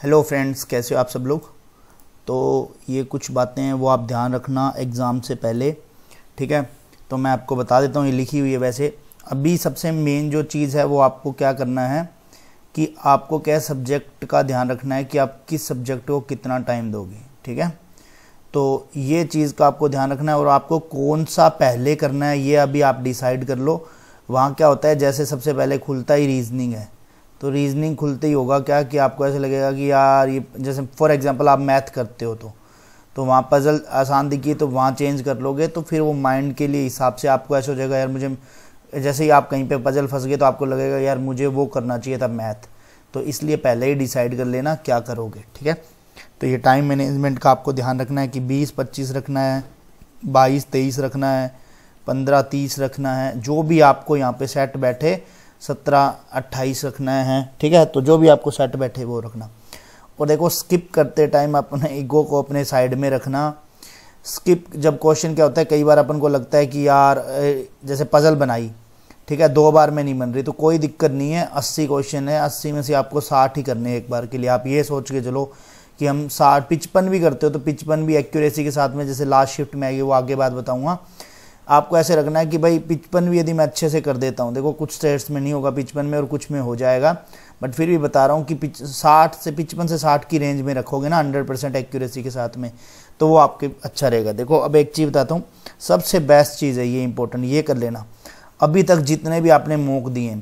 Hello friends, कैसे हो आप सब लोग? तो ये कुछ बातें हैं, वो आप ध्यान रखना एग्ज़ाम से पहले, ठीक है? तो मैं आपको बता देता हूँ, ये लिखी हुई है वैसे। अभी सबसे मेन जो चीज़ है, वो आपको क्या करना है कि आपको क्या सब्जेक्ट का ध्यान रखना है कि आप किस सब्जेक्ट को कितना टाइम दोगे, ठीक है? तो ये चीज़ का आपको ध्यान रखना है और आपको कौन सा पहले करना है, ये अभी आप डिसाइड कर लो। वहाँ क्या होता है, जैसे सबसे पहले खुलता ही रीजनिंग है तो रीजनिंग खुलते ही होगा क्या कि आपको ऐसे लगेगा कि यार, ये जैसे फॉर एग्जांपल आप मैथ करते हो तो तो वहाँ पज़ल आसान दिखी तो वहाँ चेंज कर लोगे तो फिर वो माइंड के लिए हिसाब से आपको ऐसा हो जाएगा, यार मुझे, जैसे ही आप कहीं पे पज़ल फंस गए तो आपको लगेगा यार मुझे वो करना चाहिए था मैथ तो इसलिए पहले ही डिसाइड कर लेना क्या करोगे, ठीक है? तो ये टाइम मैनेजमेंट का आपको ध्यान रखना है कि बीस, पच्चीस रखना है, बाईस, तेईस रखना है, पंद्रह, तीस रखना है, जो भी आपको यहाँ पे सेट बैठे सत्रह, अट्ठाईस रखना है, ठीक है? तो जो भी आपको सेट बैठे वो रखना। और देखो स्किप करते टाइम अपने ईगो को अपने साइड में रखना। स्किप जब क्वेश्चन क्या होता है, कई बार अपन को लगता है कि यार जैसे पजल बनाई, ठीक है? दो बार में नहीं बन रही तो कोई दिक्कत नहीं है। अस्सी क्वेश्चन है, अस्सी में से आपको साठ ही करने एक बार के लिए। आप ये सोच के चलो कि हम साठ, पिचपन भी करते हो तो पिचपन भी एक्यूरेसी के साथ में, जैसे लास्ट शिफ्ट में आएगी वो आगे बात बताऊँगा। आपको ऐसे रखना है कि भाई, पिचपन भी यदि मैं अच्छे से कर देता हूँ, देखो कुछ स्टेट्स में नहीं होगा, पिचपन में और कुछ में हो जाएगा बट फिर भी बता रहा हूँ कि पिच, साठ से, पिचपन से साठ की रेंज में रखोगे ना हंड्रेड परसेंट एक्यूरेसी के साथ में तो वो आपके अच्छा रहेगा। देखो, अब एक चीज़ बताता हूँ, सबसे बेस्ट चीज़ है ये इंपॉर्टेंट ये कर लेना। अभी तक जितने भी आपने मोक दिए,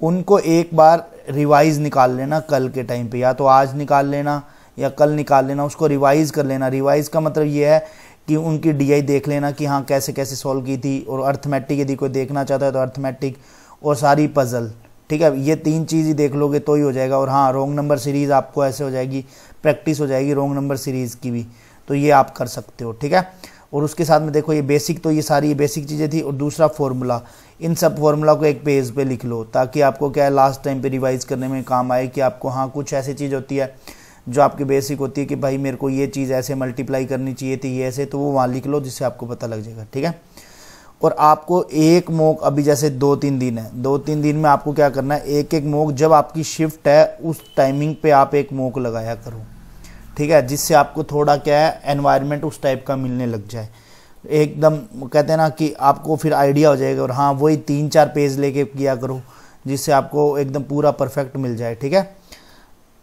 उनको एक बार रिवाइज निकाल लेना कल के टाइम पे, या तो आज निकाल लेना, या कल निकाल लेना, उसको रिवाइज कर लेना। रिवाइज का मतलब ये है कि उनकी डीआई देख लेना कि हाँ कैसे कैसे सॉल्व की थी, और अर्थमेटिक यदि कोई देखना चाहता है तो अर्थमेटिक और सारी पजल ठीक है? ये तीन चीज़ ही देख लोगे तो ही हो जाएगा, और हाँ रोंग नंबर सीरीज़ आपको ऐसे हो जाएगी प्रैक्टिस हो जाएगी रोंग नंबर सीरीज़ की भी तो ये आप कर सकते हो, ठीक है? और उसके साथ में देखो, ये बेसिक तो ये सारी बेसिक चीज़ें थी, और दूसरा फॉर्मूला इन सब फॉर्मूला को एक पेज पे लिख लो, ताकि आपको क्या है लास्ट टाइम पे रिवाइज करने में काम आए कि आपको हाँ कुछ ऐसी चीज़ होती है जो आपकी बेसिक होती है कि भाई मेरे को ये चीज़ ऐसे मल्टीप्लाई करनी चाहिए थी, ये ऐसे तो वो वहाँ लिख लो जिससे आपको पता लग जाएगा, ठीक है? और आपको एक मोक, अभी जैसे दो तीन दिन है दो तीन दिन में आपको क्या करना है एक एक मोक, जब आपकी शिफ्ट है, उस टाइमिंग पे आप एक मोक लगाया करो, ठीक है? जिससे आपको थोड़ा क्या है एनवायरनमेंट उस टाइप का मिलने लग जाए। एकदम कहते हैं ना कि आपको फिर आइडिया हो जाएगा और हाँ वही तीन चार पेज लेके किया करो, जिससे आपको एकदम पूरा परफेक्ट मिल जाए, ठीक है?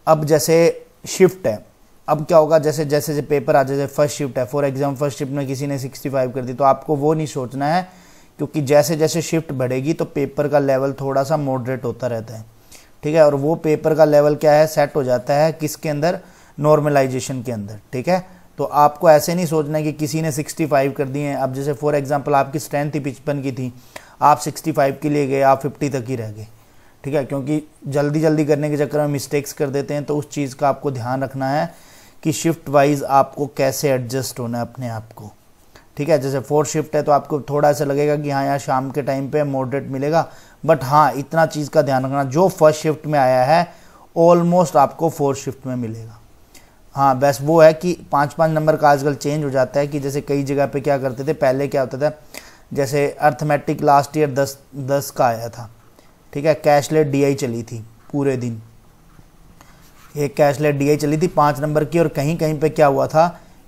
अब जैसे शिफ्ट है। अब क्या होगा, जैसे जैसे जैसे पेपर आ जाए फ़र्स्ट शिफ्ट है। फॉर एग्ज़ाम फ़र्स्ट शिफ्ट में किसी ने 65 कर दी तो आपको वो नहीं सोचना है, क्योंकि जैसे जैसे शिफ्ट बढ़ेगी तो पेपर का लेवल थोड़ा सा मॉडरेट होता रहता है। ठीक है? और वो पेपर का लेवल क्या है? सेट हो जाता है किसके अंदर? नॉर्मलाइजेशन के अंदर। ठीक है? तो आपको ऐसे नहीं सोचना है कि किसी ने 65 कर दिए हैं। अब जैसे फॉर एग्जांपल आपकी स्ट्रेंथ ही पिचपन की थी। आप 65 के लिए गए, आप 50 तक ही रह गए। ठीक है, क्योंकि जल्दी जल्दी करने के चक्कर में मिस्टेक्स कर देते हैं तो उस चीज़ का आपको ध्यान रखना है कि शिफ्ट वाइज आपको कैसे एडजस्ट होना है अपने आप को। ठीक है, जैसे फोर्थ शिफ्ट है तो आपको थोड़ा सा लगेगा कि हाँ यार, शाम के टाइम पे मॉडरेट मिलेगा बट हाँ इतना चीज़ का ध्यान रखना, जो फ़र्स्ट शिफ्ट में आया है ऑलमोस्ट आपको फोर्थ शिफ्ट में मिलेगा। हाँ बस वो है कि पाँच पाँच नंबर का आजकल चेंज हो जाता है कि जैसे कई जगह पे क्या करते थे, पहले क्या होता था, जैसे अर्थमेटिक लास्ट ईयर दस दस का आया था। ठीक है, कैशलेट डीआई चली थी पूरे दिन। एक कैशलेट डीआई चली थी पाँच नंबर की और कहीं कहीं पे क्या हुआ था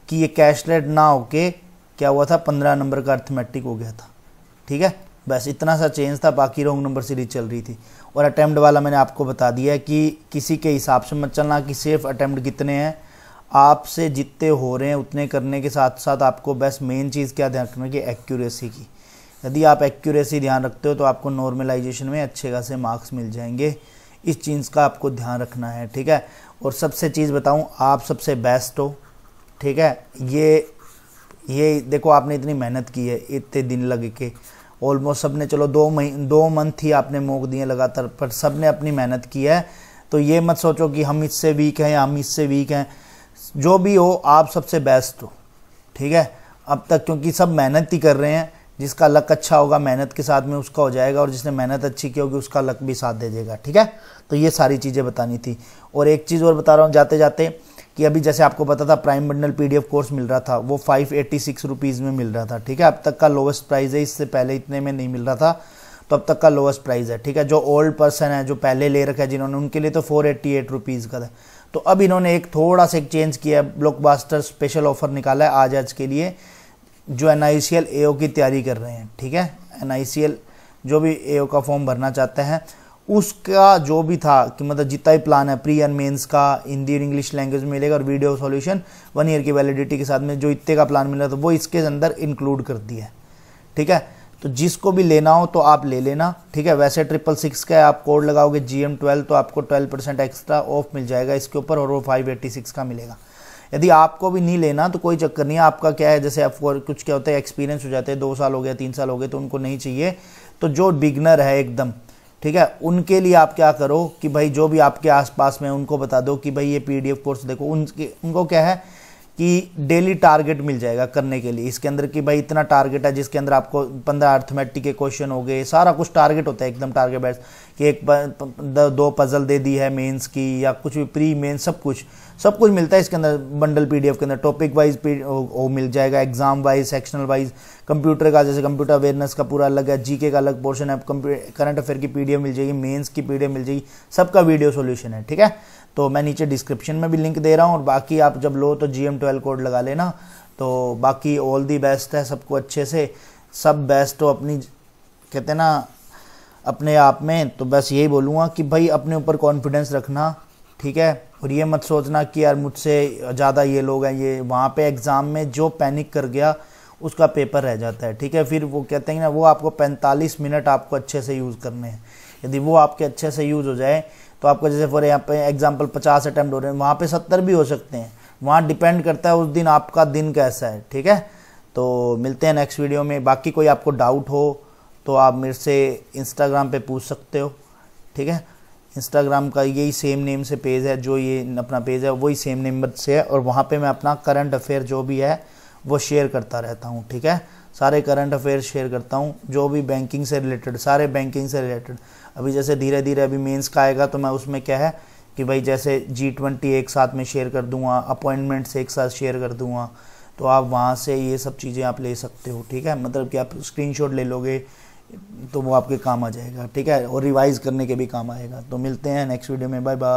कि ये कैशलेट ना होके क्या हुआ था, पंद्रह नंबर का अर्थमेटिक हो गया था। ठीक है, बस इतना सा चेंज था, बाकी रोंग नंबर सीरीज़ चल रही थी। और अटैम्प्ट वाला मैंने आपको बता दिया है कि किसी के हिसाब से मत चलना कि सेफ़ अटैम्प्ट कितने हैं। आपसे जितने हो रहे हैं, उतने करने के साथ साथ आपको बस मेन चीज़ क्या ध्यान रखना कि एक्यूरेसी की। यदि आप एक्यूरेसी ध्यान रखते हो तो आपको नॉर्मलाइजेशन में अच्छे खासे मार्क्स मिल जाएँगे। इस चीज़ का आपको ध्यान रखना है, ठीक है? और सबसे चीज़ बताऊँ, आप सबसे बेस्ट हो, ठीक है? ये ये देखो, आपने इतनी मेहनत की है, इतने दिन लग के। ऑलमोस्ट सबने चलो, दो महीने दो मंथ ही आपने मोक दिए लगातार, पर सबने अपनी मेहनत की है। तो ये मत सोचो कि हम इससे वीक हैं हम इससे वीक हैं। जो भी हो, आप सबसे बेस्ट हो, ठीक है? अब तक क्योंकि सब मेहनत ही कर रहे हैं जिसका लक अच्छा होगा, मेहनत के साथ में उसका हो जाएगा और जिसने मेहनत अच्छी की होगी, उसका लक भी साथ दे देगा, ठीक है? तो ये सारी चीज़ें बतानी थी। और एक चीज़ और बता रहा हूँ जाते जाते कि अभी जैसे आपको पता था प्राइम बंडल पीडीएफ कोर्स मिल रहा था, वो फाइव एट्टी सिक्स रुपीज़ में मिल रहा था, ठीक है? अब तक का लोवेस्ट प्राइस है, इससे पहले इतने में नहीं मिल रहा था तो अब तक का लोवेस्ट प्राइस है, ठीक है? जो ओल्ड पर्सन है, जो पहले ले रखा है जिन्होंने, उनके लिए तो फोर एट्टी एट रुपीज़ का था। तो अब इन्होंने एक थोड़ा सा एक चेंज किया ब्लॉकबास्टर स्पेशल ऑफ़र निकाला है आज आज के लिए। जो एन आई की तैयारी कर रहे हैं, ठीक है? एन आई सी एल जो भी ए का फॉर्म भरना चाहते हैं, उसका जो भी था, कि मतलब जितना ही प्लान है प्री एंड मेंस का, हिंदी और इंग्लिश लैंग्वेज में मिलेगा, और वीडियो सॉल्यूशन वन ईयर की वैलिडिटी के साथ में जो इतने का प्लान मिला था, वो इसके अंदर इंक्लूड कर दिया है, ठीक है? तो जिसको भी लेना हो तो आप ले लेना, ठीक है? वैसे ट्रिपल सिक्स का है आप कोड लगाओगे जी एम ट्वेल्व तो आपको ट्वेल्व परसेंट एक्स्ट्रा ऑफ़ मिल जाएगा इसके ऊपर, और वो फाइव एट्टी सिक्स का मिलेगा। यदि आपको भी नहीं लेना तो कोई चक्कर नहीं है। आपका क्या है, जैसे आपको कुछ क्या होता है एक्सपीरियंस हो जाते हैं, दो साल हो गया, तीन साल हो गए तो उनको नहीं चाहिए। तो जो बिगनर है एकदम, ठीक है, उनके लिए आप क्या करो कि भाई जो भी आपके आसपास में उनको बता दो कि भाई ये पीडीएफ कोर्स देखो। उनके, उनको क्या है कि डेली टारगेट मिल जाएगा करने के लिए। इसके अंदर कि भाई इतना टारगेट है जिसके अंदर आपको पंद्रह अर्थमेटिक के क्वेश्चन हो गए, सारा कुछ टारगेट होता है एकदम टारगेट बेस्ड कि एक दो पजल दे दी है मेंस की या कुछ भी प्री मेंस सब कुछ। सब कुछ मिलता है इसके अंदर बंडल पीडीएफ के अंदर। टॉपिक वाइज वो मिल जाएगा exam wise sectional wise computer का जैसे कंप्यूटर अवेयरनेस का पूरा अलग है जीके का अलग पोर्शन है। करंट अफेयर की पीडीएफ मिल जाएगी मेंस की पीडीएफ मिल जाएगी। सबका वीडियो सोल्यूशन है, ठीक है? तो मैं नीचे डिस्क्रिप्शन में भी लिंक दे रहा हूँ और बाकी आप जब लो तो जी एम ट्वेल्व कोड लगा लेना। तो बाकी ऑल दी बेस्ट है सबको अच्छे से। सब बेस्ट हो अपनी, कहते ना, अपने आप में। तो बस यही बोलूँगा कि भाई अपने ऊपर कॉन्फिडेंस रखना, ठीक है? और ये मत सोचना कि यार मुझसे ज़्यादा ये लोग हैं, ये वहाँ पे एग्ज़ाम में जो पैनिक कर गया, उसका पेपर रह जाता है, ठीक है? फिर वो कहते हैं ना, वो आपको 45 मिनट आपको अच्छे से यूज़ करने हैं। यदि वो आपके अच्छे से यूज़ हो जाए तो आपका जैसे फॉर यहाँ पे एग्ज़ाम्पल पचास अटैम्प्ट हो रहे हैं, वहाँ पे सत्तर भी हो सकते हैं। वहाँ डिपेंड करता है उस दिन आपका दिन कैसा है, ठीक है? तो मिलते हैं नेक्स्ट वीडियो में। बाकी कोई आपको डाउट हो तो आप मेरे से इंस्टाग्राम पे पूछ सकते हो, ठीक है? इंस्टाग्राम का यही सेम नेम से पेज है, जो ये अपना पेज है, वही सेम नेम से है, और वहाँ पे मैं अपना करंट अफेयर जो भी है, वो शेयर करता रहता हूँ, ठीक है? सारे करंट अफेयर शेयर करता हूँ, जो भी बैंकिंग से रिलेटेड सारे बैंकिंग से रिलेटेड अभी जैसे धीरे धीरे अभी मेंस का आएगा तो मैं उसमें क्या है कि भाई जैसे जी ट्वेंटी एक साथ में शेयर कर दूँगा अपॉइंटमेंट्स एक साथ शेयर कर दूँगा तो आप वहाँ से ये सब चीज़ें आप ले सकते हो, ठीक है? मतलब कि आप स्क्रीनशॉट ले लोगे तो वो आपके काम आ जाएगा, ठीक है? और रिवाइज करने के भी काम आएगा। तो मिलते हैं नेक्स्ट वीडियो में बाय बाय